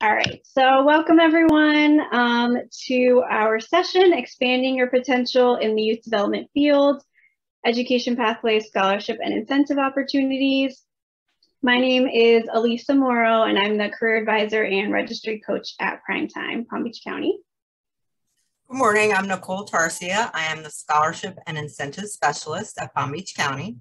All right, so welcome everyone um, to our session, Expanding Your Potential in the Youth Development Field, Education Pathways, Scholarship, and Incentive Opportunities. My name is Elisa Moro, and I'm the Career Advisor and Registry Coach at Primetime, Palm Beach County. Good morning, I'm Nicole Tarsia. I am the Scholarship and Incentive Specialist at Palm Beach County.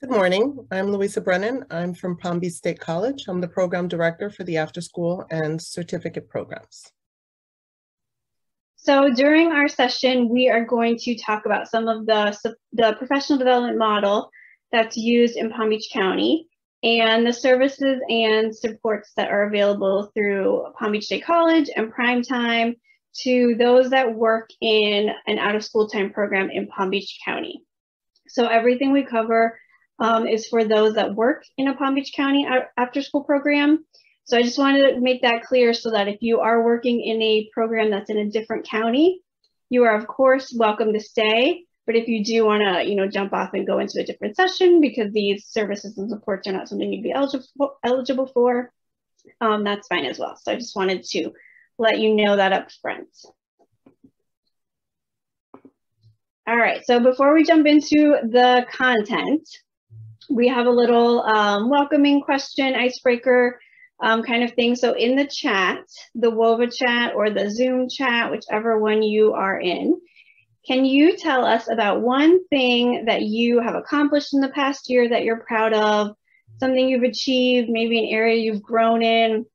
Good morning. I'm Luisa Brennan. I'm from Palm Beach State College. I'm the program director for the after school and certificate programs. So during our session, we are going to talk about some of the, the professional development model that's used in Palm Beach County and the services and supports that are available through Palm Beach State College and Prime Time to those that work in an out of school time program in Palm Beach County. So everything we cover um, is for those that work in a Palm Beach County after school program. So I just wanted to make that clear so that if you are working in a program that's in a different county, you are of course welcome to stay. But if you do want to, you know, jump off and go into a different session because these services and supports are not something you'd be eligible eligible for, um, that's fine as well. So I just wanted to let you know that up front. All right, so before we jump into the content, we have a little um, welcoming question, icebreaker um, kind of thing. So in the chat, the Whova chat or the Zoom chat, whichever one you are in, can you tell us about one thing that you have accomplished in the past year that you're proud of, something you've achieved, maybe an area you've grown in,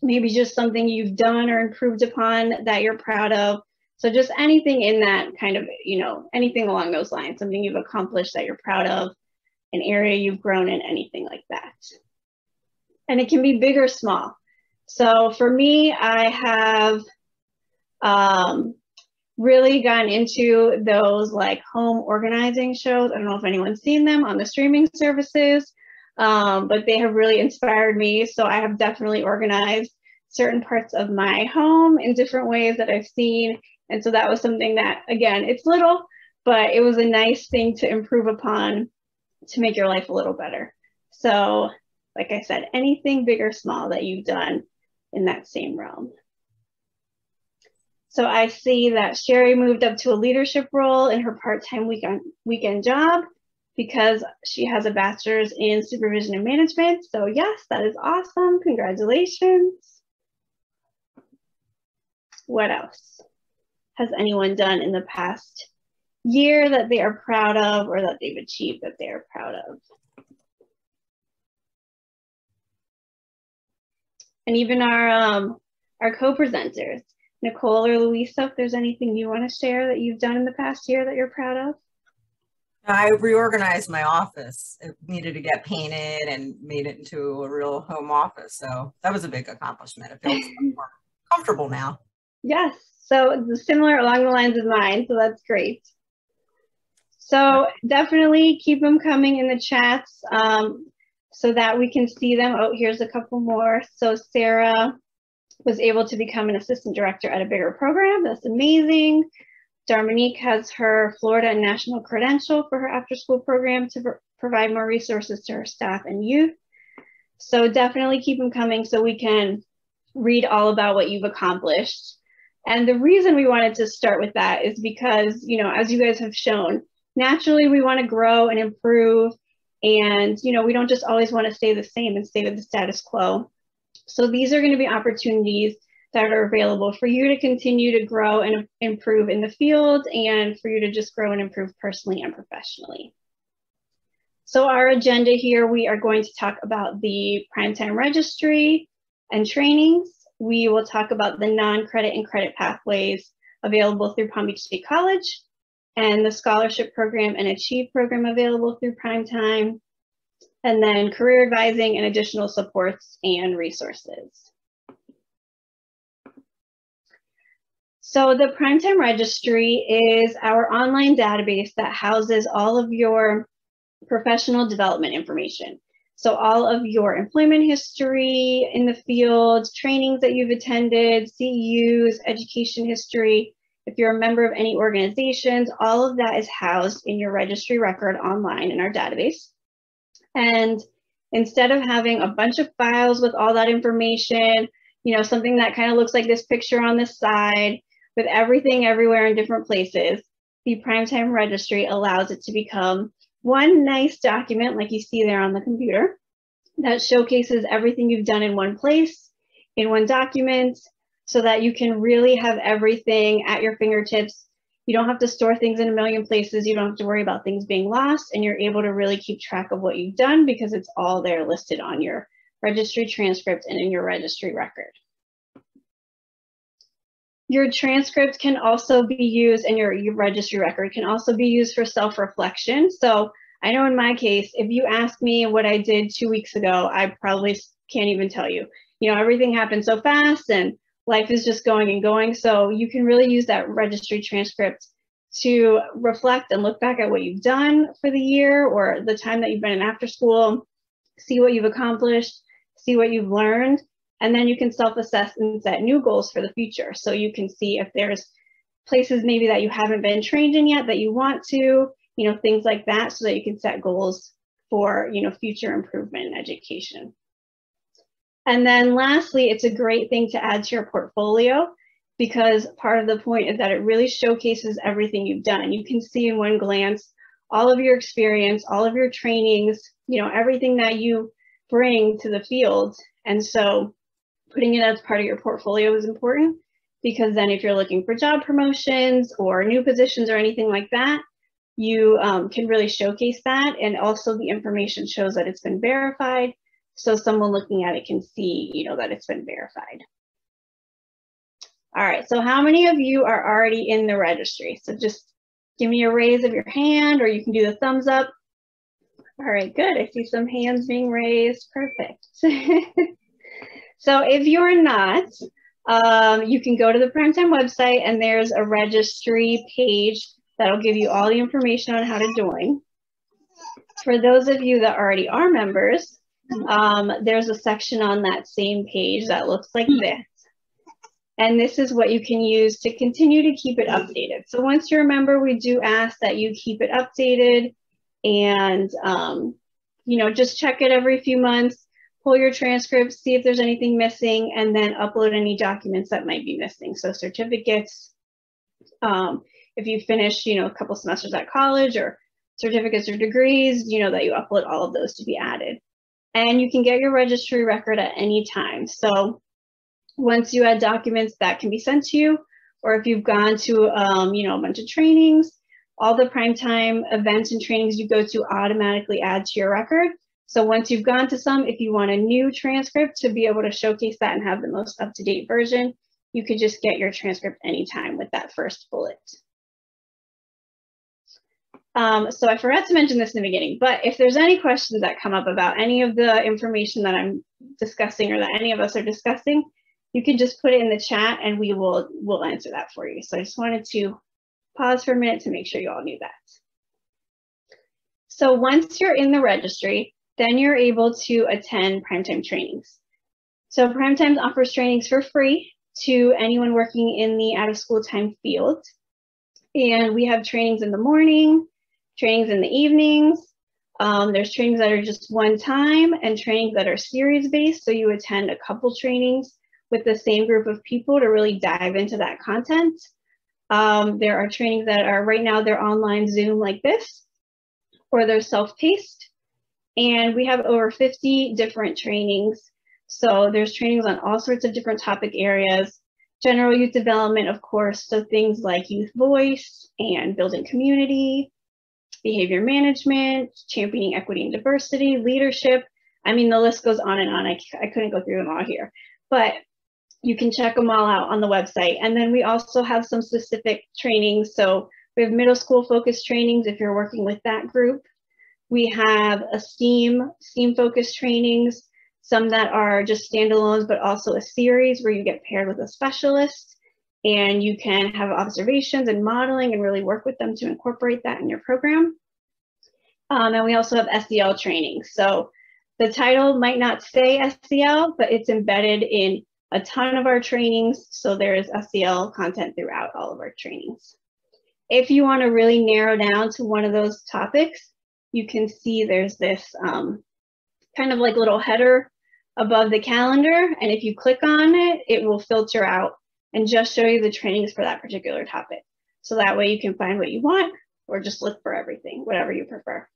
maybe just something you've done or improved upon that you're proud of. So just anything in that kind of, you know, anything along those lines, something you've accomplished that you're proud of, an area you've grown in, anything like that. And it can be big or small. So for me, I have um, really gotten into those like home organizing shows. I don't know if anyone's seen them on the streaming services, um, but they have really inspired me. So I have definitely organized certain parts of my home in different ways that I've seen. And so that was something that, again, it's little, but it was a nice thing to improve upon to make your life a little better. So, like I said, anything big or small that you've done in that same realm. So I see that Sherry moved up to a leadership role in her part-time weekend, weekend job because she has a bachelor's in supervision and management. So yes, that is awesome. Congratulations. What else has anyone done in the past year that they are proud of or that they've achieved that they are proud of. And even our um, our co-presenters, Nicole or Luisa, if there's anything you want to share that you've done in the past year that you're proud of. I reorganized my office. It needed to get painted and made it into a real home office. So that was a big accomplishment. It feels more comfortable now. Yes. So similar along the lines of mine. So that's great. So definitely keep them coming in the chats um, so that we can see them. Oh, here's a couple more. So Sarah was able to become an assistant director at a bigger program. That's amazing. Darminique has her Florida national credential for her after school program to pr provide more resources to her staff and youth. So definitely keep them coming so we can read all about what you've accomplished. And the reason we wanted to start with that is because, you know, as you guys have shown, naturally we want to grow and improve and you know we don't just always want to stay the same and stay with the status quo. So these are going to be opportunities that are available for you to continue to grow and improve in the field and for you to just grow and improve personally and professionally. So our agenda here we are going to talk about the primetime registry and trainings. We will talk about the non-credit and credit pathways available through palm beach state college and the scholarship program and achieve program available through primetime and then career advising and additional supports and resources. So the primetime registry is our online database that houses all of your professional development information. So all of your employment history in the field trainings that you've attended ceus education history if you're a member of any organizations, all of that is housed in your registry record online in our database. And instead of having a bunch of files with all that information, you know, something that kind of looks like this picture on this side with everything everywhere in different places, the primetime registry allows it to become one nice document like you see there on the computer that showcases everything you've done in one place, in one document, so that you can really have everything at your fingertips. You don't have to store things in a million places. You don't have to worry about things being lost, and you're able to really keep track of what you've done because it's all there listed on your registry transcript and in your registry record. Your transcript can also be used and your, your registry record can also be used for self-reflection. So I know in my case, if you ask me what I did two weeks ago, I probably can't even tell you. You know, everything happened so fast and life is just going and going. So you can really use that registry transcript to reflect and look back at what you've done for the year or the time that you've been in after school, see what you've accomplished, see what you've learned, and then you can self-assess and set new goals for the future. So you can see if there's places maybe that you haven't been trained in yet that you want to, you know, things like that so that you can set goals for, you know, future improvement in education. And then lastly, it's a great thing to add to your portfolio because part of the point is that it really showcases everything you've done. You can see in one glance all of your experience, all of your trainings, you know, everything that you bring to the field. And so putting it as part of your portfolio is important because then if you're looking for job promotions or new positions or anything like that, you um, can really showcase that. And also the information shows that it's been verified. So someone looking at it can see, you know, that it's been verified. All right, so how many of you are already in the registry? So just give me a raise of your hand or you can do the thumbs up. All right, good. I see some hands being raised. Perfect. So if you're not, um, you can go to the Primetime website and there's a registry page that'll give you all the information on how to join. For those of you that already are members, um, there's a section on that same page that looks like this. And this is what you can use to continue to keep it updated. So once you're a member, we do ask that you keep it updated and, um, you know, just check it every few months pull your transcripts, see if there's anything missing, and then upload any documents that might be missing. So certificates, um, if you finish, you know, a couple semesters at college or certificates or degrees, you know, that you upload all of those to be added. And you can get your registry record at any time. So once you add documents that can be sent to you, or if you've gone to, um, you know, a bunch of trainings, all the primetime events and trainings you go to automatically add to your record. So once you've gone to some, if you want a new transcript to be able to showcase that and have the most up-to-date version, you could just get your transcript anytime with that first bullet. Um, so I forgot to mention this in the beginning, but if there's any questions that come up about any of the information that I'm discussing or that any of us are discussing, you can just put it in the chat and we will will answer that for you. So I just wanted to pause for a minute to make sure you all knew that. So once you're in the registry, then you're able to attend primetime trainings. So Primetime offers trainings for free to anyone working in the out of school time field. And we have trainings in the morning, trainings in the evenings. Um, there's trainings that are just one time and trainings that are series based. So you attend a couple trainings with the same group of people to really dive into that content. Um, there are trainings that are right now, they're online Zoom like this, or they're self-paced. And we have over 50 different trainings. So there's trainings on all sorts of different topic areas. General youth development, of course, so things like youth voice and building community, behavior management, championing equity and diversity, leadership. I mean, the list goes on and on. I, I couldn't go through them all here, but you can check them all out on the website. And then we also have some specific trainings. So we have middle school focused trainings if you're working with that group. We have a STEAM, STEAM focused trainings, some that are just standalones, but also a series where you get paired with a specialist and you can have observations and modeling and really work with them to incorporate that in your program. Um, and we also have SEL training. So the title might not say SEL, but it's embedded in a ton of our trainings. So there is SEL content throughout all of our trainings. If you want to really narrow down to one of those topics, you can see there's this um, kind of like little header above the calendar. And if you click on it, it will filter out and just show you the trainings for that particular topic. So that way you can find what you want or just look for everything, whatever you prefer.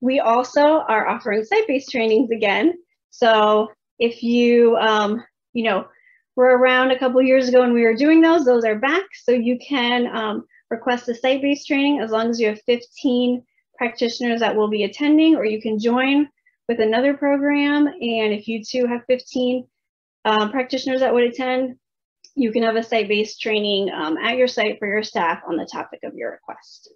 We also are offering site-based trainings again. So if you, um, you know, were around a couple years ago when we were doing those, those are back. So you can um, request a site-based training as long as you have 15 practitioners that will be attending, or you can join with another program. And if you too have 15 um, practitioners that would attend, you can have a site-based training um, at your site for your staff on the topic of your request.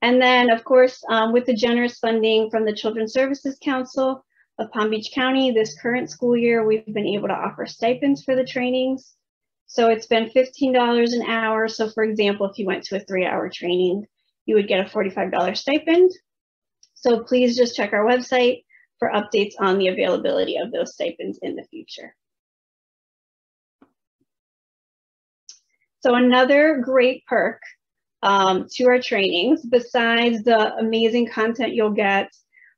And then, of course, um, with the generous funding from the Children's Services Council of Palm Beach County, this current school year, we've been able to offer stipends for the trainings. So it's been $15 an hour. So for example, if you went to a three hour training, you would get a $45 stipend. So please just check our website for updates on the availability of those stipends in the future. So another great perk um, to our trainings, besides the amazing content you'll get,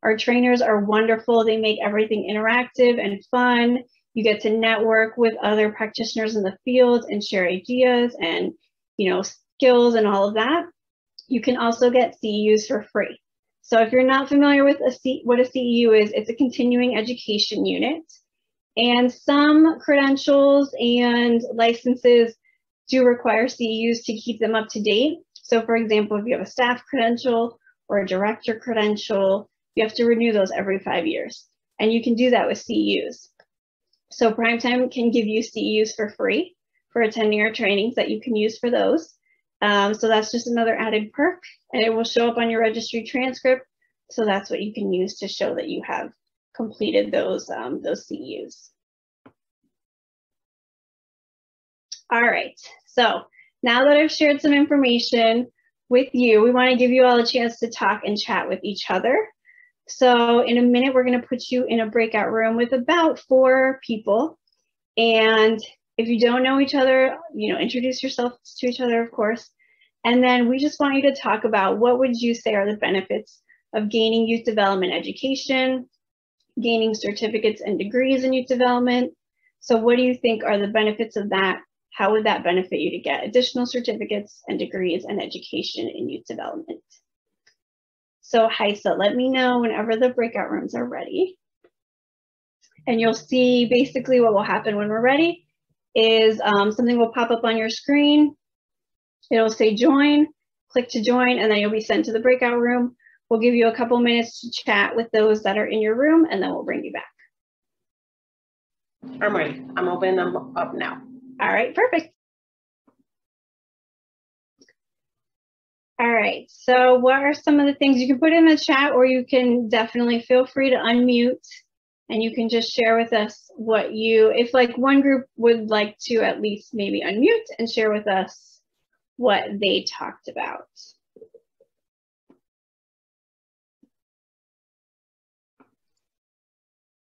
our trainers are wonderful. They make everything interactive and fun. You get to network with other practitioners in the field and share ideas and, you know, skills and all of that. You can also get CEUs for free. So if you're not familiar with a C what a CEU is, it's a continuing education unit. And some credentials and licenses do require CEUs to keep them up to date. So for example, if you have a staff credential or a director credential, you have to renew those every five years. And you can do that with CEUs. So Primetime can give you CEUs for free for attending our trainings that you can use for those. Um, so that's just another added perk and it will show up on your registry transcript. So that's what you can use to show that you have completed those, um, those CEUs. All right, so now that I've shared some information with you, we wanna give you all a chance to talk and chat with each other. So in a minute, we're gonna put you in a breakout room with about four people. And if you don't know each other, you know, introduce yourself to each other, of course. And then we just want you to talk about what would you say are the benefits of gaining youth development education, gaining certificates and degrees in youth development. So what do you think are the benefits of that? How would that benefit you to get additional certificates and degrees and education in youth development? So Heisa, let me know whenever the breakout rooms are ready. And you'll see basically what will happen when we're ready is um, something will pop up on your screen. It'll say join, click to join, and then you'll be sent to the breakout room. We'll give you a couple minutes to chat with those that are in your room, and then we'll bring you back. I'm ready. I'm open. I'm up now. All right, perfect. All right, so what are some of the things you can put in the chat or you can definitely feel free to unmute and you can just share with us what you, if like one group would like to at least maybe unmute and share with us what they talked about.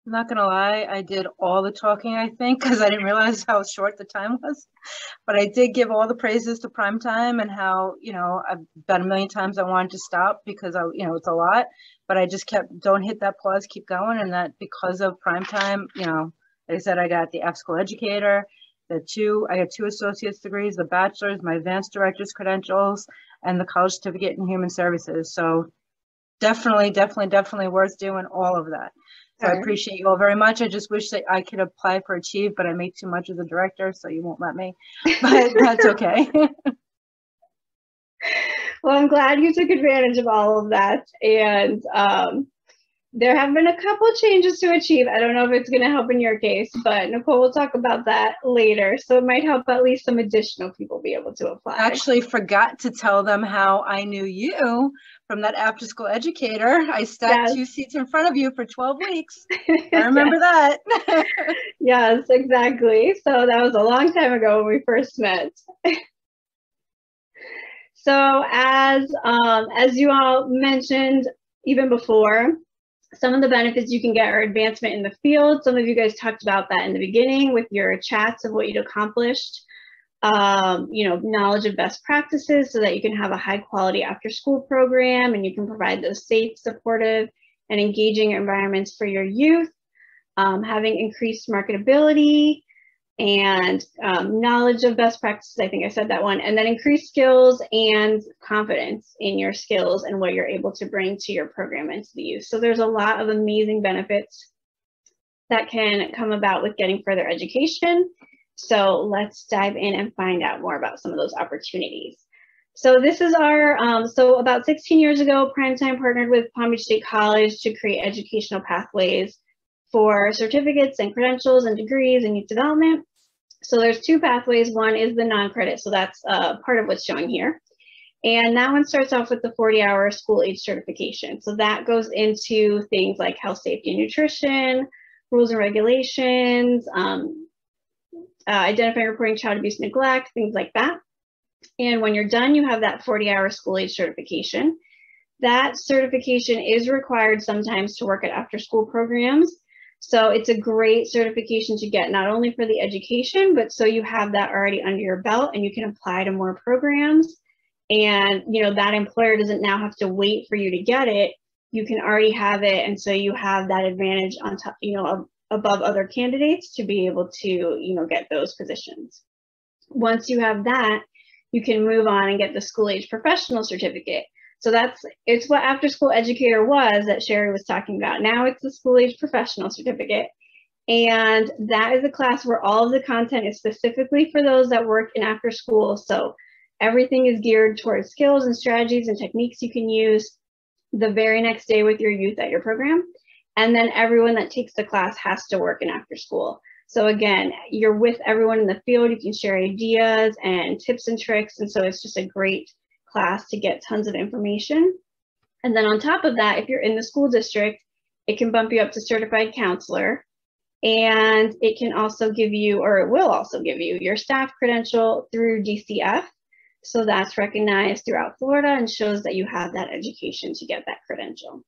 Not gonna lie, I did all the talking, I think, because I didn't realize how short the time was. But I did give all the praises to prime time and how, you know, I've been a million times I wanted to stop because I, you know, it's a lot. But I just kept, don't hit that pause, keep going. And that because of prime time, you know, like I said, I got the F school educator, the two, I got two associate's degrees, the bachelor's, my advanced director's credentials, and the college certificate in human services. So definitely, definitely, definitely worth doing all of that. So I appreciate you all very much. I just wish that I could apply for Achieve, but I make too much as a director, so you won't let me. But that's okay. well, I'm glad you took advantage of all of that. And um, there have been a couple changes to Achieve. I don't know if it's going to help in your case, but Nicole will talk about that later. So it might help at least some additional people be able to apply. I actually forgot to tell them how I knew you from that after school educator. I sat yes. two seats in front of you for 12 weeks. I remember that. yes, exactly. So that was a long time ago when we first met. so as um, as you all mentioned even before, some of the benefits you can get are advancement in the field. Some of you guys talked about that in the beginning with your chats of what you'd accomplished. Um, you know, knowledge of best practices so that you can have a high quality after school program and you can provide those safe, supportive, and engaging environments for your youth, um, having increased marketability, and um, knowledge of best practices. I think I said that one. And then increase skills and confidence in your skills and what you're able to bring to your program and to the youth. So there's a lot of amazing benefits that can come about with getting further education. So let's dive in and find out more about some of those opportunities. So this is our, um, so about 16 years ago, Primetime partnered with Palm Beach State College to create educational pathways for certificates and credentials and degrees and youth development. So there's two pathways. One is the non-credit, so that's uh, part of what's showing here. And that one starts off with the 40-hour school age certification. So that goes into things like health, safety, and nutrition, rules and regulations, um, uh, identifying reporting child abuse neglect, things like that. And when you're done, you have that 40-hour school age certification. That certification is required sometimes to work at after-school programs. So it's a great certification to get not only for the education, but so you have that already under your belt and you can apply to more programs. And you know that employer doesn't now have to wait for you to get it. You can already have it, and so you have that advantage on top, you know, above other candidates to be able to, you know, get those positions. Once you have that, you can move on and get the school age professional certificate. So that's, it's what after school educator was that Sherry was talking about. Now it's the school age professional certificate. And that is a class where all of the content is specifically for those that work in after school. So everything is geared towards skills and strategies and techniques you can use the very next day with your youth at your program. And then everyone that takes the class has to work in after school. So again, you're with everyone in the field. You can share ideas and tips and tricks. And so it's just a great class to get tons of information. And then on top of that, if you're in the school district, it can bump you up to certified counselor. And it can also give you, or it will also give you, your staff credential through DCF. So that's recognized throughout Florida and shows that you have that education to get that credential.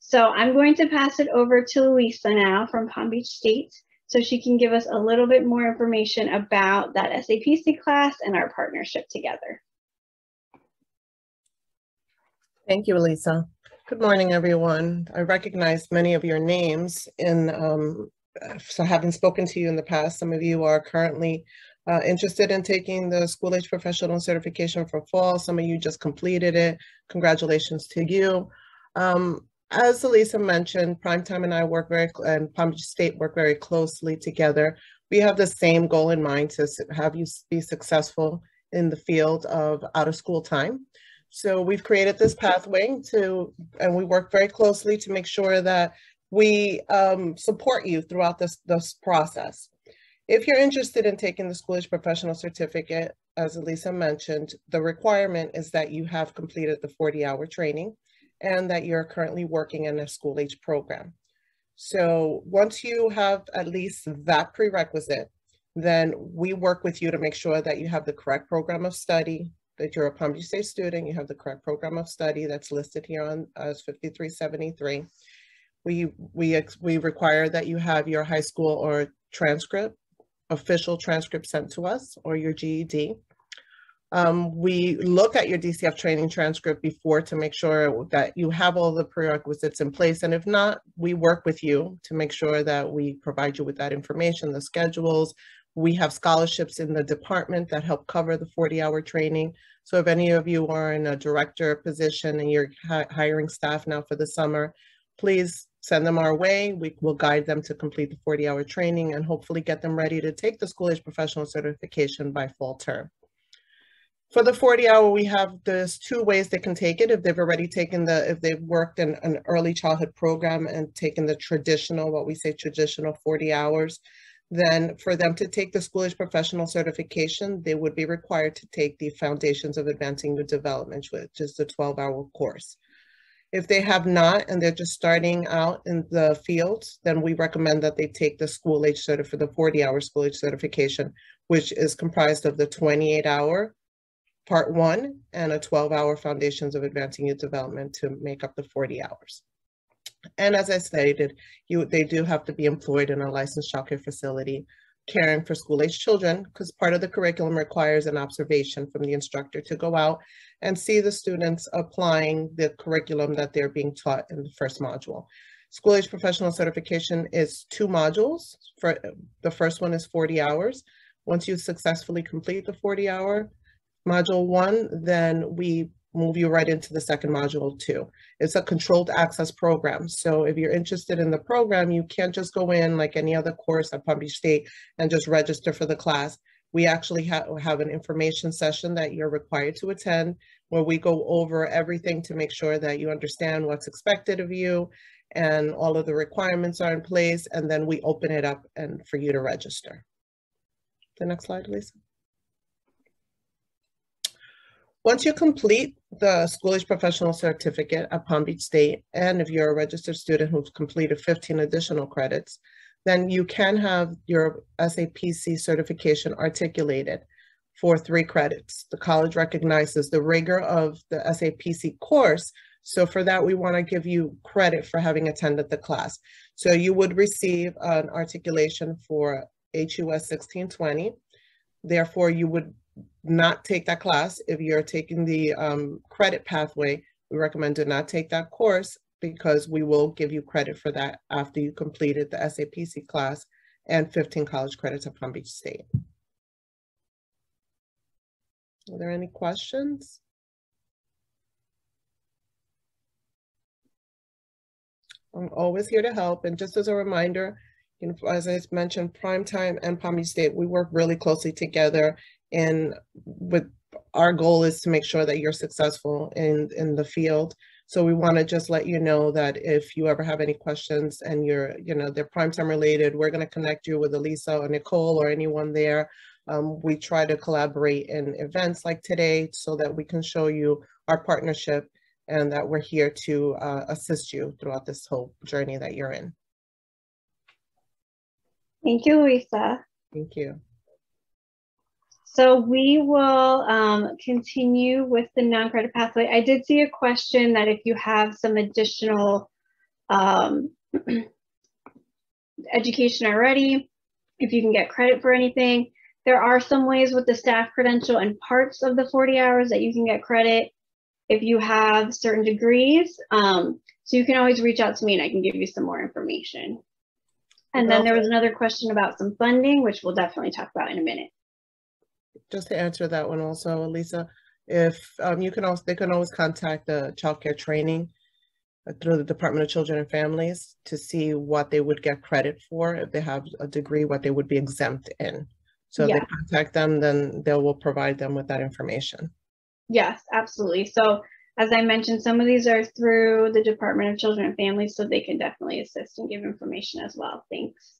So I'm going to pass it over to Luisa now from Palm Beach State so she can give us a little bit more information about that SAPC class and our partnership together. Thank you, Elisa. Good morning, everyone. I recognize many of your names in, um, so having spoken to you in the past, some of you are currently uh, interested in taking the school age professional certification for fall. Some of you just completed it. Congratulations to you. Um, as Elisa mentioned, Primetime and I work very, and Palm Beach State work very closely together. We have the same goal in mind to have you be successful in the field of out of school time. So we've created this pathway to, and we work very closely to make sure that we um, support you throughout this, this process. If you're interested in taking the school age professional certificate, as Elisa mentioned, the requirement is that you have completed the 40 hour training and that you're currently working in a school age program. So once you have at least that prerequisite, then we work with you to make sure that you have the correct program of study, that you're a Palm Beach State student, you have the correct program of study that's listed here on as 5373. We, we, we require that you have your high school or transcript, official transcript sent to us or your GED. Um, we look at your DCF training transcript before to make sure that you have all the prerequisites in place. And if not, we work with you to make sure that we provide you with that information, the schedules, we have scholarships in the department that help cover the 40 hour training. So if any of you are in a director position and you're hiring staff now for the summer, please send them our way. We will guide them to complete the 40 hour training and hopefully get them ready to take the school age professional certification by fall term. For the 40 hour, we have there's two ways they can take it. If they've already taken the, if they've worked in an early childhood program and taken the traditional, what we say traditional 40 hours, then for them to take the school age professional certification, they would be required to take the Foundations of Advancing Youth Development, which is the 12 hour course. If they have not and they're just starting out in the field, then we recommend that they take the school age certificate for the 40 hour school age certification, which is comprised of the 28 hour part one and a 12 hour Foundations of Advancing Youth Development to make up the 40 hours. And as I stated, you, they do have to be employed in a licensed childcare facility caring for school-age children because part of the curriculum requires an observation from the instructor to go out and see the students applying the curriculum that they're being taught in the first module. School-age professional certification is two modules. For the first one is 40 hours. Once you successfully complete the 40 hour module one, then we move you right into the second module too. It's a controlled access program. So if you're interested in the program, you can't just go in like any other course at Palm Beach State and just register for the class. We actually ha have an information session that you're required to attend where we go over everything to make sure that you understand what's expected of you and all of the requirements are in place. And then we open it up and for you to register. The next slide, Lisa. Once you complete the school-age professional certificate at Palm Beach State, and if you're a registered student who's completed 15 additional credits, then you can have your SAPC certification articulated for three credits. The college recognizes the rigor of the SAPC course, so for that, we wanna give you credit for having attended the class. So you would receive an articulation for HUS 1620. Therefore, you would not take that class. If you're taking the um, credit pathway, we recommend do not take that course because we will give you credit for that after you completed the SAPC class and 15 college credits at Palm Beach State. Are there any questions? I'm always here to help. And just as a reminder, you know, as I mentioned, Primetime and Palm Beach State, we work really closely together and with our goal is to make sure that you're successful in, in the field. So we want to just let you know that if you ever have any questions and you're, you know, they're primetime related, we're going to connect you with Elisa or Nicole or anyone there. Um, we try to collaborate in events like today so that we can show you our partnership and that we're here to uh, assist you throughout this whole journey that you're in. Thank you, Lisa. Thank you. So we will um, continue with the non-credit pathway. I did see a question that if you have some additional um, education already, if you can get credit for anything. There are some ways with the staff credential and parts of the 40 hours that you can get credit if you have certain degrees. Um, so you can always reach out to me and I can give you some more information. And then there was another question about some funding, which we'll definitely talk about in a minute just to answer that one also, Elisa, if um, you can also, they can always contact the child care training uh, through the Department of Children and Families to see what they would get credit for if they have a degree, what they would be exempt in. So if they contact them, then they will provide them with that information. Yes, absolutely. So as I mentioned, some of these are through the Department of Children and Families, so they can definitely assist and give information as well. Thanks.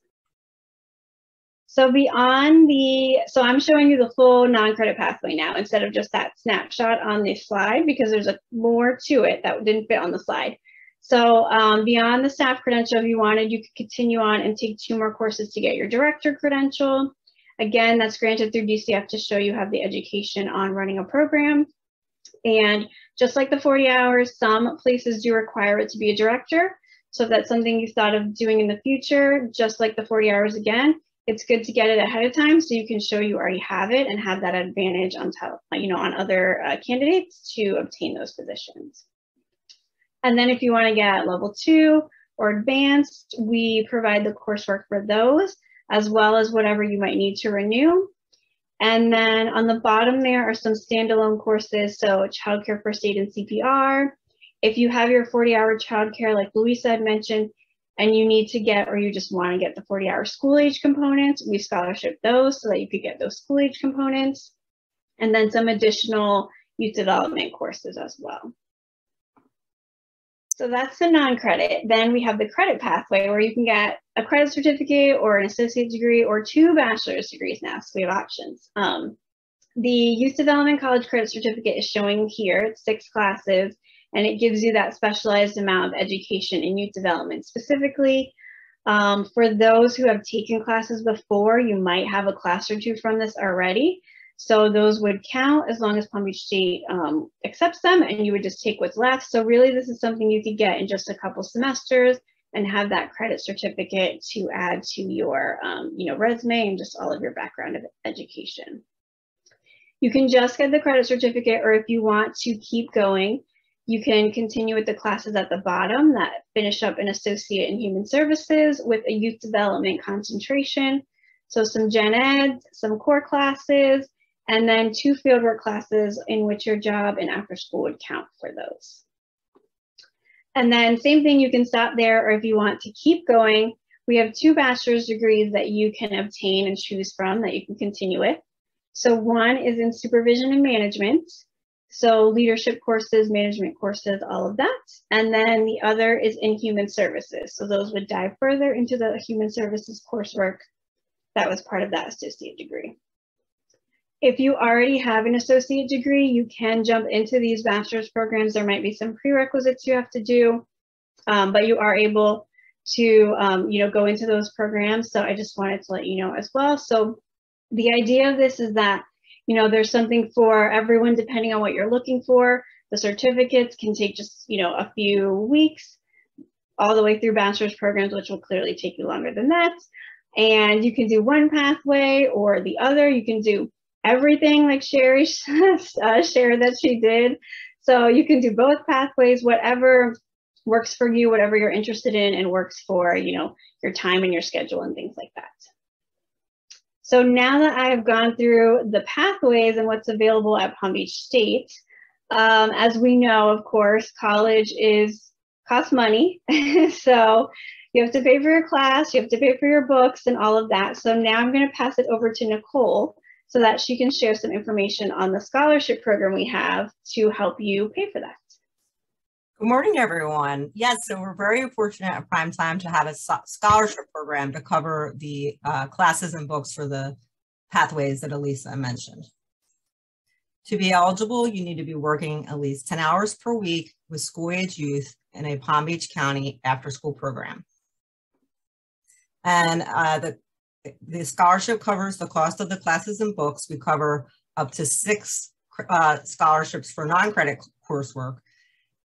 So beyond the, so I'm showing you the full non-credit pathway now instead of just that snapshot on this slide because there's a more to it that didn't fit on the slide. So um, beyond the staff credential, if you wanted, you could continue on and take two more courses to get your director credential. Again, that's granted through DCF to show you have the education on running a program. And just like the 40 hours, some places do require it to be a director. So if that's something you thought of doing in the future, just like the 40 hours again, it's good to get it ahead of time so you can show you already have it and have that advantage on top, you know, on other uh, candidates to obtain those positions. And then if you want to get level two or advanced, we provide the coursework for those as well as whatever you might need to renew. And then on the bottom there are some standalone courses. So childcare first aid and CPR. If you have your 40 hour childcare, like Luisa had mentioned, and you need to get or you just want to get the 40 hour school age components, we scholarship those so that you could get those school age components and then some additional youth development courses as well. So that's the non-credit. Then we have the credit pathway where you can get a credit certificate or an associate degree or two bachelor's degrees now, so we have options. Um, the youth development college credit certificate is showing here, it's six classes and it gives you that specialized amount of education in youth development. Specifically, um, for those who have taken classes before, you might have a class or two from this already. So those would count as long as Palm Beach State um, accepts them and you would just take what's left. So really this is something you could get in just a couple semesters and have that credit certificate to add to your um, you know, resume and just all of your background of education. You can just get the credit certificate or if you want to keep going, you can continue with the classes at the bottom that finish up an associate in human services with a youth development concentration. So some gen ed, some core classes, and then two fieldwork classes in which your job and after school would count for those. And then same thing, you can stop there, or if you want to keep going, we have two bachelor's degrees that you can obtain and choose from that you can continue with. So one is in supervision and management. So leadership courses, management courses, all of that. And then the other is in human services. So those would dive further into the human services coursework that was part of that associate degree. If you already have an associate degree, you can jump into these bachelor's programs. There might be some prerequisites you have to do, um, but you are able to, um, you know, go into those programs. So I just wanted to let you know as well. So the idea of this is that, you know, there's something for everyone depending on what you're looking for. The certificates can take just, you know, a few weeks all the way through bachelor's programs, which will clearly take you longer than that. And you can do one pathway or the other. You can do everything like Sherry uh, shared that she did. So you can do both pathways, whatever works for you, whatever you're interested in and works for, you know, your time and your schedule and things like that. So now that I have gone through the pathways and what's available at Palm Beach State, um, as we know, of course, college is costs money. so you have to pay for your class, you have to pay for your books and all of that. So now I'm going to pass it over to Nicole so that she can share some information on the scholarship program we have to help you pay for that. Good morning, everyone. Yes, so we're very fortunate at Prime Time to have a scholarship program to cover the uh, classes and books for the pathways that Elisa mentioned. To be eligible, you need to be working at least 10 hours per week with school-age youth in a Palm Beach County after-school program. And uh, the the scholarship covers the cost of the classes and books. We cover up to six uh, scholarships for non-credit coursework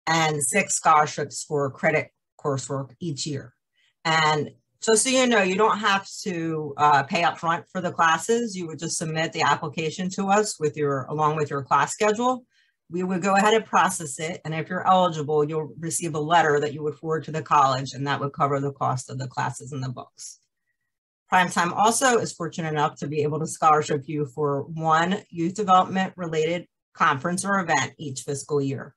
and six scholarships for credit coursework each year. And so, so you know, you don't have to uh, pay up front for the classes. You would just submit the application to us with your, along with your class schedule. We would go ahead and process it. And if you're eligible, you'll receive a letter that you would forward to the college and that would cover the cost of the classes and the books. Primetime also is fortunate enough to be able to scholarship you for one youth development related conference or event each fiscal year.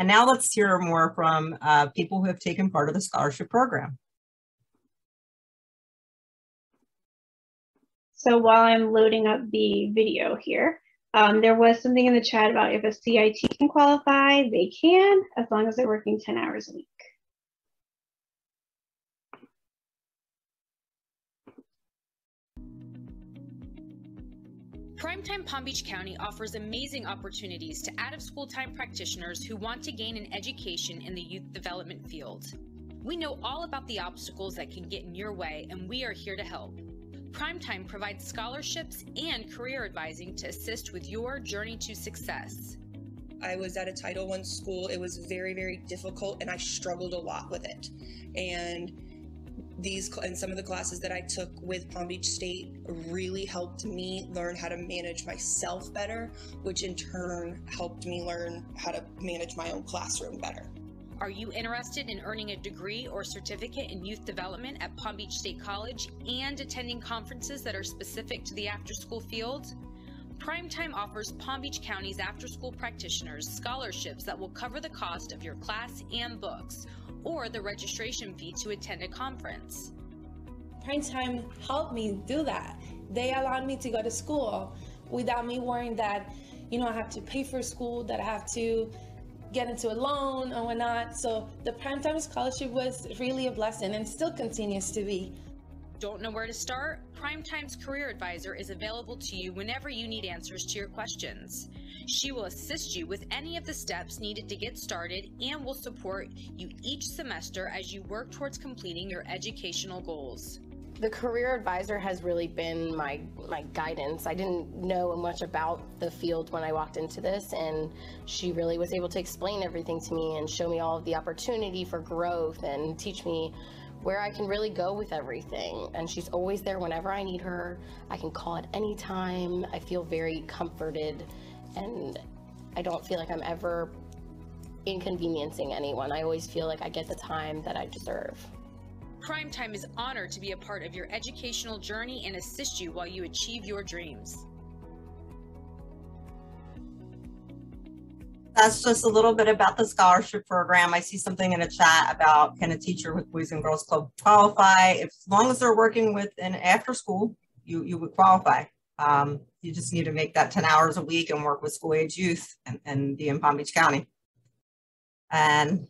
And now let's hear more from uh, people who have taken part of the scholarship program. So while I'm loading up the video here, um, there was something in the chat about if a CIT can qualify, they can, as long as they're working 10 hours a week. Primetime Palm Beach County offers amazing opportunities to out of school time practitioners who want to gain an education in the youth development field. We know all about the obstacles that can get in your way, and we are here to help. Primetime provides scholarships and career advising to assist with your journey to success. I was at a Title I school. It was very, very difficult, and I struggled a lot with it. And these and some of the classes that I took with Palm Beach State really helped me learn how to manage myself better, which in turn helped me learn how to manage my own classroom better. Are you interested in earning a degree or certificate in youth development at Palm Beach State College and attending conferences that are specific to the after school field? Primetime offers Palm Beach County's after school practitioners scholarships that will cover the cost of your class and books or the registration fee to attend a conference. Primetime helped me do that. They allowed me to go to school without me worrying that, you know, I have to pay for school, that I have to get into a loan or whatnot. So the Primetime Scholarship was really a blessing and still continues to be. Don't know where to start? Primetime's Career Advisor is available to you whenever you need answers to your questions. She will assist you with any of the steps needed to get started and will support you each semester as you work towards completing your educational goals. the career advisor has really been my my guidance. I didn't know much about the field when I walked into this and she really was able to explain everything to me and show me all of the opportunity for growth and teach me where I can really go with everything. And she's always there whenever I need her. I can call at any time. I feel very comforted and I don't feel like I'm ever inconveniencing anyone. I always feel like I get the time that I deserve. Primetime is honored to be a part of your educational journey and assist you while you achieve your dreams. That's just a little bit about the scholarship program. I see something in a chat about can a teacher with Boys and Girls Club qualify? If, as long as they're working with an after school, you, you would qualify. Um, you just need to make that 10 hours a week and work with school age youth and, and be in Palm Beach County. And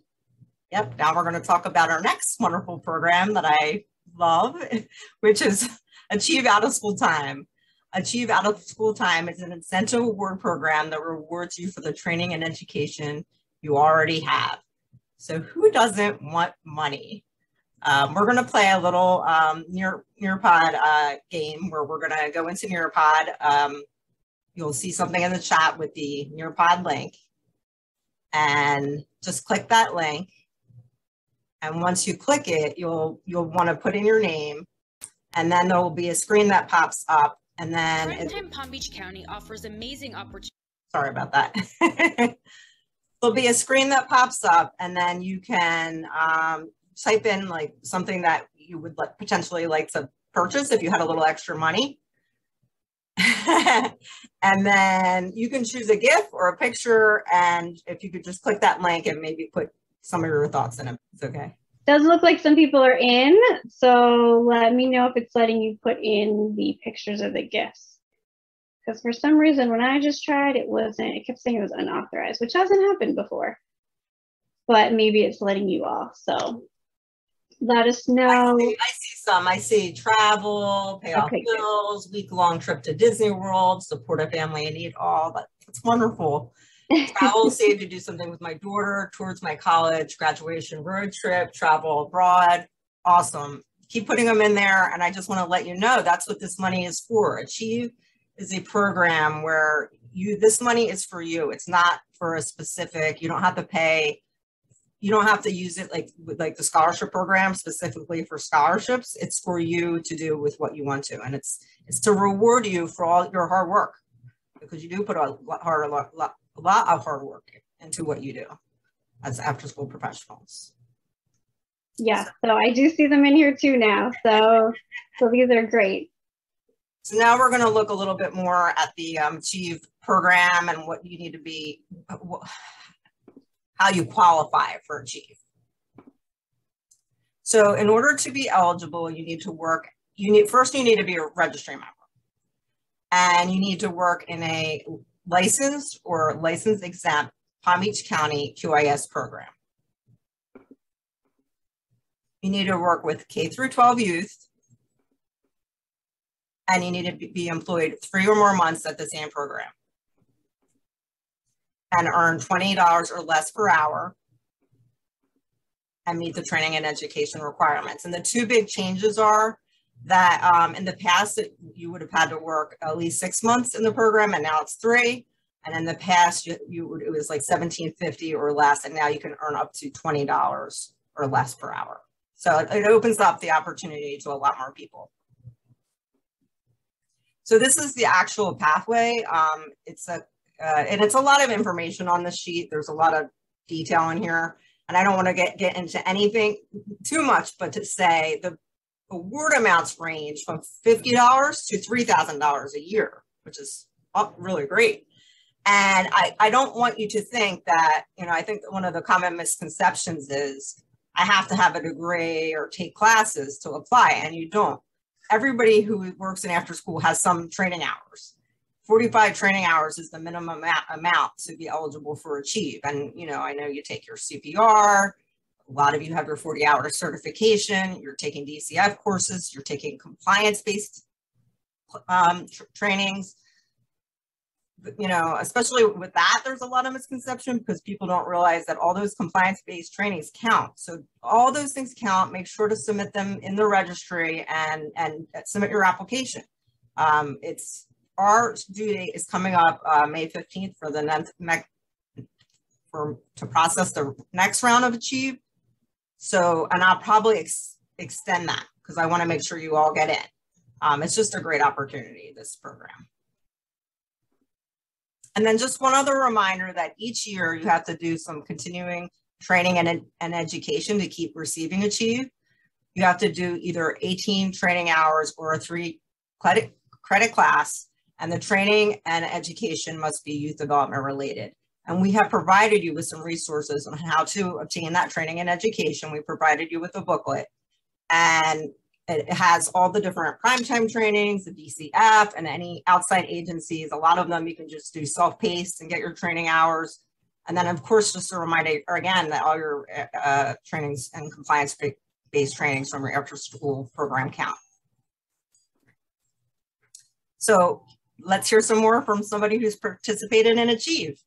Yep, now we're going to talk about our next wonderful program that I love, which is Achieve Out of School Time. Achieve Out of School Time is an incentive award program that rewards you for the training and education you already have. So who doesn't want money? Um, we're going to play a little um, Near, Nearpod uh, game where we're going to go into Nearpod. Um, you'll see something in the chat with the Nearpod link. And just click that link and once you click it, you'll you'll want to put in your name, and then there will be a screen that pops up, and then Primetime Palm Beach County offers amazing opportunities. Sorry about that. There'll be a screen that pops up, and then you can um, type in like something that you would like, potentially like to purchase if you had a little extra money. and then you can choose a GIF or a picture, and if you could just click that link and maybe put some of your thoughts in it. It's okay. Does look like some people are in, so let me know if it's letting you put in the pictures of the gifts. Because for some reason, when I just tried, it wasn't, it kept saying it was unauthorized, which hasn't happened before. But maybe it's letting you off. So let us know. I see, I see some. I see travel, pay off okay, bills, week long trip to Disney World, support a family in need. All that. That's wonderful travel saved to do something with my daughter towards my college graduation road trip, travel abroad. Awesome. Keep putting them in there. And I just want to let you know that's what this money is for. Achieve is a program where you this money is for you. It's not for a specific, you don't have to pay you don't have to use it like like the scholarship program specifically for scholarships it's for you to do with what you want to and it's it's to reward you for all your hard work because you do put a lot hard a lot, lot a lot of hard work into what you do as after school professionals. Yeah, so I do see them in here too now. So, so these are great. So now we're going to look a little bit more at the um, Achieve program and what you need to be, how you qualify for Achieve. So in order to be eligible, you need to work, you need, first you need to be a registry member. And you need to work in a licensed or license exempt Palm Beach County QIS program. You need to work with K through 12 youth and you need to be employed three or more months at the same program and earn $20 or less per hour and meet the training and education requirements. And the two big changes are that um, in the past you would have had to work at least six months in the program and now it's three. And in the past you, you it was like 1750 or less and now you can earn up to $20 or less per hour. So it, it opens up the opportunity to a lot more people. So this is the actual pathway. Um, it's a, uh, and it's a lot of information on the sheet. There's a lot of detail in here and I don't want to get, get into anything too much, but to say the award amounts range from $50 to $3,000 a year, which is really great. And I, I don't want you to think that, you know, I think one of the common misconceptions is I have to have a degree or take classes to apply, and you don't. Everybody who works in after school has some training hours. 45 training hours is the minimum amount to be eligible for Achieve. And, you know, I know you take your CPR, a lot of you have your 40 hour certification, you're taking DCF courses, you're taking compliance based um, tr trainings. you know, especially with that, there's a lot of misconception because people don't realize that all those compliance-based trainings count. So all those things count. Make sure to submit them in the registry and and submit your application. Um, it's our due date is coming up uh, May 15th for the next for to process the next round of Achieve. So, and I'll probably ex extend that because I want to make sure you all get in. Um, it's just a great opportunity, this program. And then just one other reminder that each year you have to do some continuing training and, and education to keep receiving Achieve. You have to do either 18 training hours or a three credit, credit class, and the training and education must be youth development related. And we have provided you with some resources on how to obtain that training and education. We provided you with a booklet and it has all the different primetime trainings, the DCF and any outside agencies. A lot of them you can just do self-paced and get your training hours. And then of course, just a reminder again that all your uh, trainings and compliance-based trainings from your after school program count. So let's hear some more from somebody who's participated and Achieve.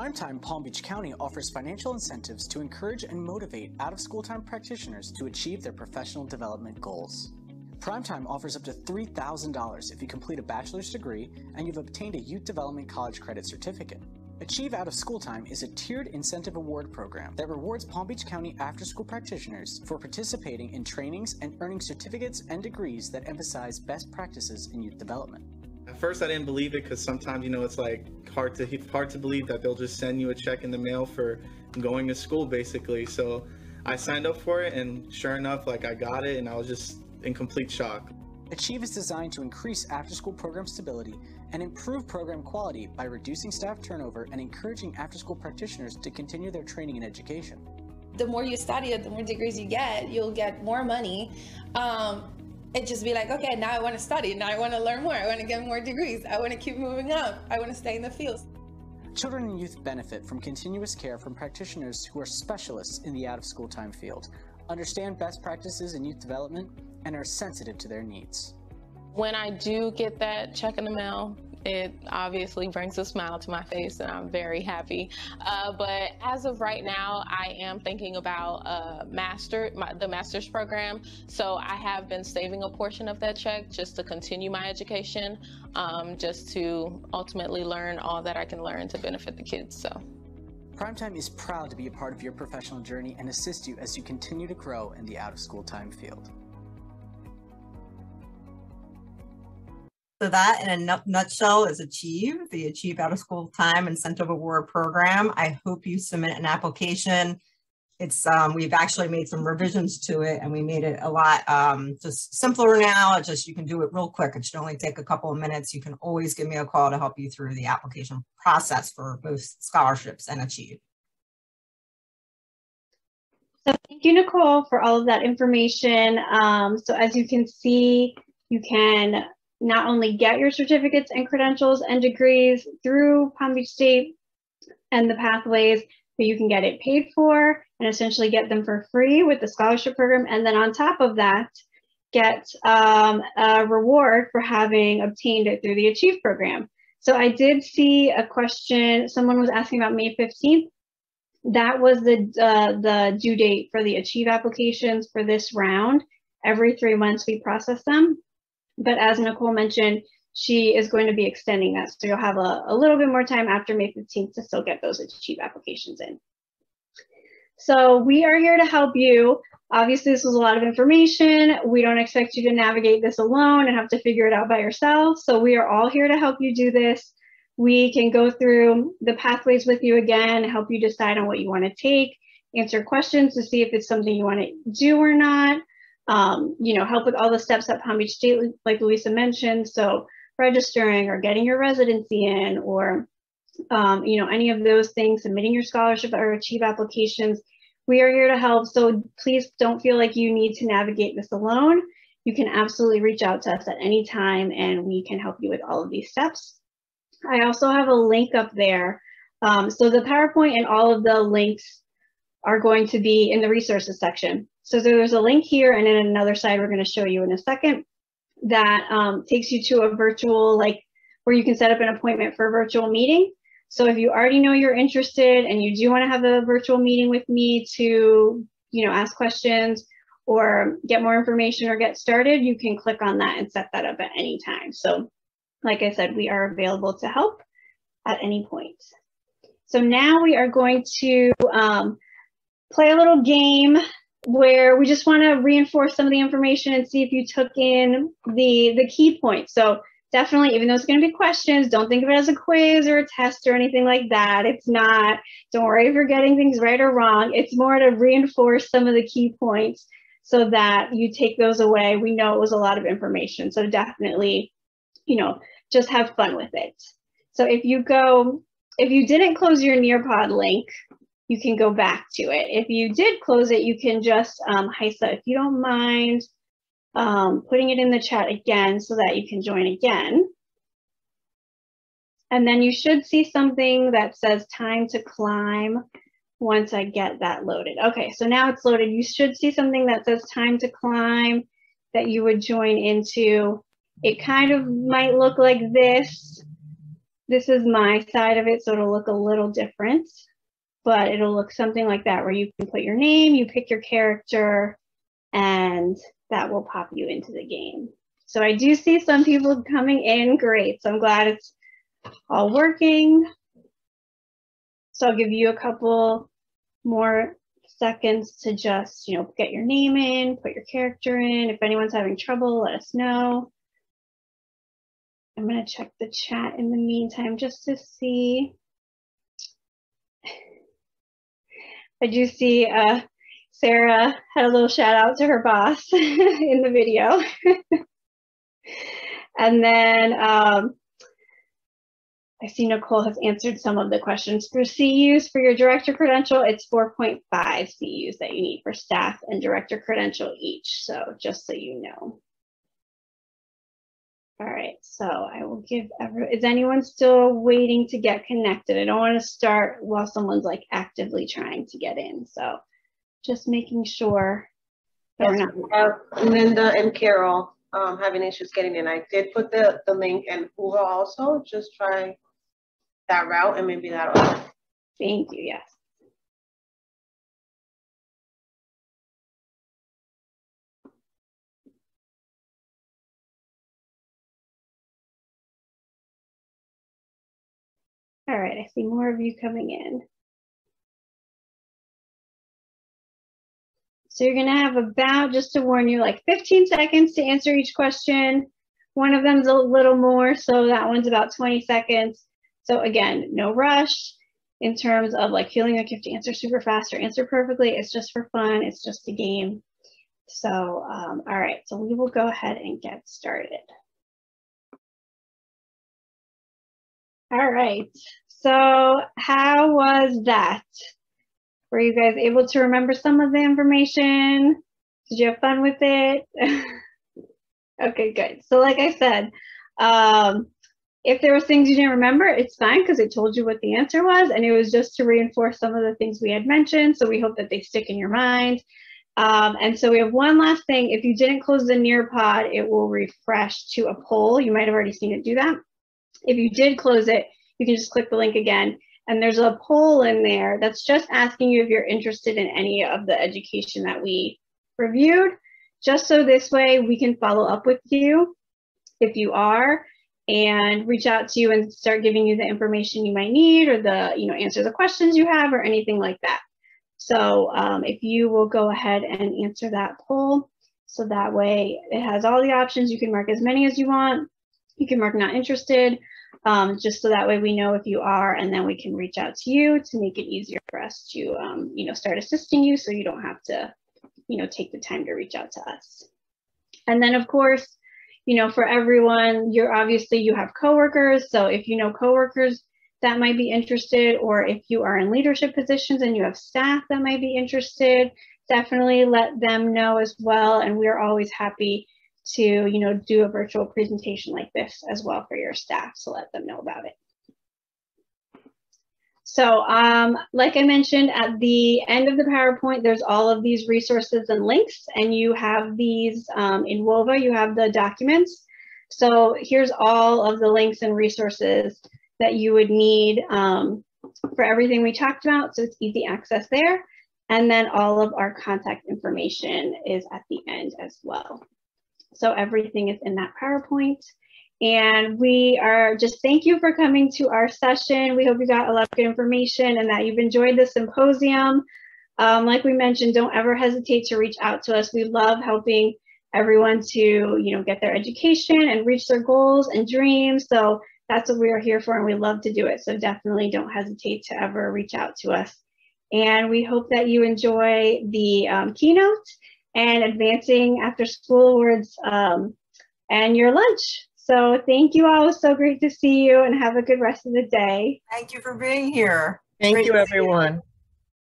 Primetime Palm Beach County offers financial incentives to encourage and motivate out-of-school time practitioners to achieve their professional development goals. Primetime offers up to $3,000 if you complete a bachelor's degree and you've obtained a Youth Development College Credit Certificate. Achieve Out of School Time is a tiered incentive award program that rewards Palm Beach County after school practitioners for participating in trainings and earning certificates and degrees that emphasize best practices in youth development. At first, I didn't believe it because sometimes, you know, it's like hard to hard to believe that they'll just send you a check in the mail for going to school, basically. So I signed up for it, and sure enough, like I got it, and I was just in complete shock. Achieve is designed to increase after-school program stability and improve program quality by reducing staff turnover and encouraging after-school practitioners to continue their training and education. The more you study it, the more degrees you get, you'll get more money. Um, it just be like, okay, now I want to study. Now I want to learn more. I want to get more degrees. I want to keep moving up. I want to stay in the field. Children and youth benefit from continuous care from practitioners who are specialists in the out of school time field, understand best practices in youth development, and are sensitive to their needs. When I do get that check in the mail, it obviously brings a smile to my face and I'm very happy. Uh, but as of right now, I am thinking about uh, master my, the master's program. So I have been saving a portion of that check just to continue my education, um, just to ultimately learn all that I can learn to benefit the kids. So. Primetime is proud to be a part of your professional journey and assist you as you continue to grow in the out of school time field. So that in a nutshell is Achieve, the Achieve Out of School Time Incentive Award Program. I hope you submit an application. It's um, we've actually made some revisions to it and we made it a lot um, just simpler now. It's just you can do it real quick. It should only take a couple of minutes. You can always give me a call to help you through the application process for both scholarships and Achieve. So thank you, Nicole, for all of that information. Um, so as you can see, you can not only get your certificates and credentials and degrees through Palm Beach State and the pathways, but you can get it paid for and essentially get them for free with the scholarship program. And then on top of that, get um, a reward for having obtained it through the Achieve program. So I did see a question, someone was asking about May 15th. That was the, uh, the due date for the Achieve applications for this round. Every three months we process them. But as Nicole mentioned, she is going to be extending that. So you'll have a, a little bit more time after May 15th to still get those Achieve applications in. So we are here to help you. Obviously, this was a lot of information. We don't expect you to navigate this alone and have to figure it out by yourself. So we are all here to help you do this. We can go through the pathways with you again, help you decide on what you want to take, answer questions to see if it's something you want to do or not um, you know, help with all the steps at Palm Beach State, like Luisa mentioned. So registering or getting your residency in or, um, you know, any of those things, submitting your scholarship or achieve applications. We are here to help. So please don't feel like you need to navigate this alone. You can absolutely reach out to us at any time and we can help you with all of these steps. I also have a link up there Um, so the PowerPoint and all of the links are going to be in the resources section. So there's a link here and then another side we're going to show you in a second that um, takes you to a virtual, like where you can set up an appointment for a virtual meeting. So if you already know you're interested and you do want to have a virtual meeting with me to, you know, ask questions or get more information or get started, you can click on that and set that up at any time. So like I said, we are available to help at any point. So now we are going to um, play a little game where we just want to reinforce some of the information and see if you took in the, the key points. So definitely, even though it's going to be questions, don't think of it as a quiz or a test or anything like that. It's not. Don't worry if you're getting things right or wrong. It's more to reinforce some of the key points so that you take those away. We know it was a lot of information. So definitely, you know, just have fun with it. So if you go, if you didn't close your Nearpod link, you can go back to it. If you did close it, you can just, um, Heisa, if you don't mind um, putting it in the chat again so that you can join again. And then you should see something that says time to climb once I get that loaded. Okay, so now it's loaded. You should see something that says time to climb that you would join into. It kind of might look like this. This is my side of it, so it'll look a little different, but it'll look something like that where you can put your name, you pick your character, and that will pop you into the game. So I do see some people coming in. Great. So I'm glad it's all working. So I'll give you a couple more seconds to just, you know, get your name in, put your character in. If anyone's having trouble, let us know. I'm going to check the chat in the meantime just to see. I do see uh, Sarah had a little shout out to her boss in the video. and then um, I see Nicole has answered some of the questions. For CUs, for your director credential, it's 4.5 CUs that you need for staff and director credential each. So just so you know. All right, so I will give every, is anyone still waiting to get connected? I don't want to start while someone's like actively trying to get in. So just making sure that we're not. Linda and Carol um, having issues getting in. I did put the, the link and Whova also. Just try that route and maybe that'll help. Thank you. Yes. All right, I see more of you coming in. So you're gonna have about, just to warn you, like 15 seconds to answer each question. One of them's a little more, so that one's about 20 seconds. So again, no rush in terms of like feeling like you have to answer super fast or answer perfectly. It's just for fun, it's just a game. So, um, all right, so we will go ahead and get started. All right, so how was that? Were you guys able to remember some of the information? Did you have fun with it? okay, good. So like I said, um, if there was things you didn't remember, it's fine because it told you what the answer was and it was just to reinforce some of the things we had mentioned. So we hope that they stick in your mind. Um, and so we have one last thing. If you didn't close the Nearpod, it will refresh to a poll. You might have already seen it do that. If you did close it, you can just click the link again and there's a poll in there that's just asking you if you're interested in any of the education that we reviewed, just so this way we can follow up with you if you are and reach out to you and start giving you the information you might need or the, you know, answer the questions you have or anything like that. So um, if you will go ahead and answer that poll, so that way it has all the options. You can mark as many as you want. You can mark not interested um, just so that way we know if you are, and then we can reach out to you to make it easier for us to, um, you know, start assisting you so you don't have to, you know, take the time to reach out to us. And then of course, you know, for everyone, you're obviously, you have coworkers. So if you know coworkers that might be interested, or if you are in leadership positions and you have staff that might be interested, definitely let them know as well. And we're always happy to, you know, do a virtual presentation like this as well for your staff, so let them know about it. So um, like I mentioned, at the end of the PowerPoint, there's all of these resources and links, and you have these um, in Whova, you have the documents. So here's all of the links and resources that you would need um, for everything we talked about. So it's easy access there. And then all of our contact information is at the end as well. So everything is in that PowerPoint. And we are just thank you for coming to our session. We hope you got a lot of good information and that you've enjoyed the symposium. Um, like we mentioned, don't ever hesitate to reach out to us. We love helping everyone to, you know, get their education and reach their goals and dreams. So that's what we are here for and we love to do it. So definitely don't hesitate to ever reach out to us. And we hope that you enjoy the um, keynote and advancing after school awards um, and your lunch. So thank you all. It was so great to see you and have a good rest of the day. Thank you for being here. Thank Great you, to see you. everyone.